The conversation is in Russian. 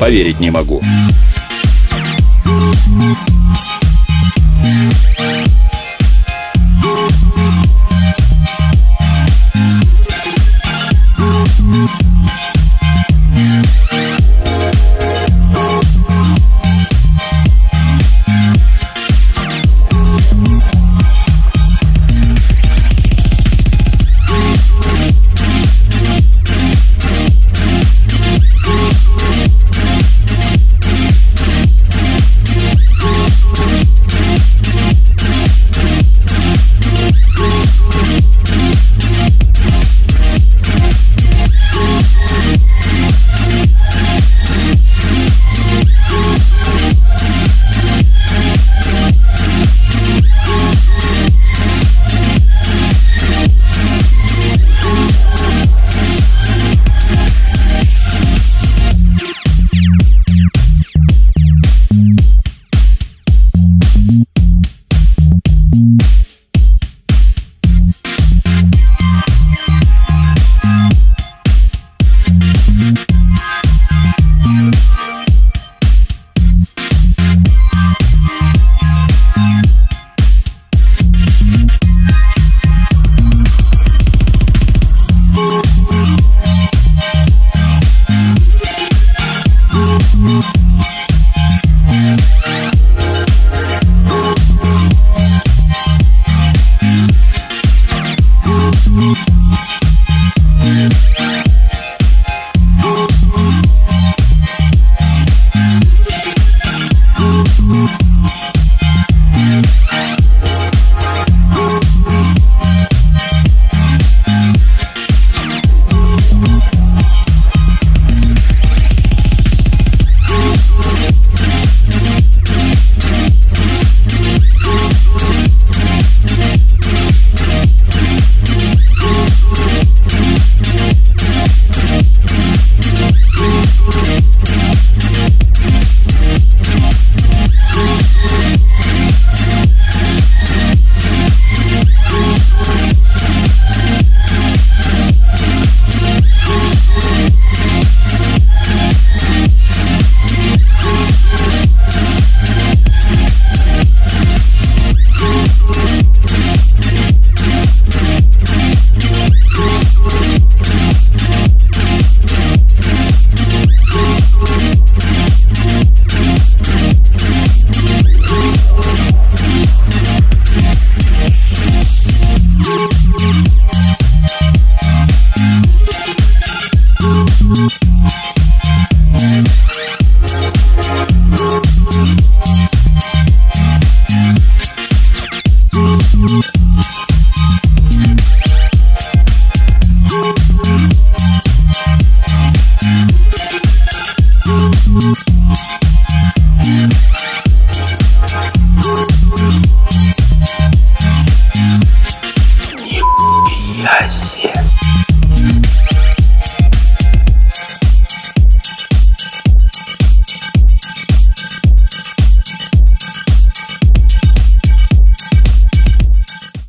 Поверить не могу. Mm-hmm.